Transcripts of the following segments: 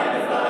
Life is life.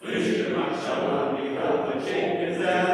Frische Mannschaft, die Körper schenken selbst.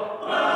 Oh.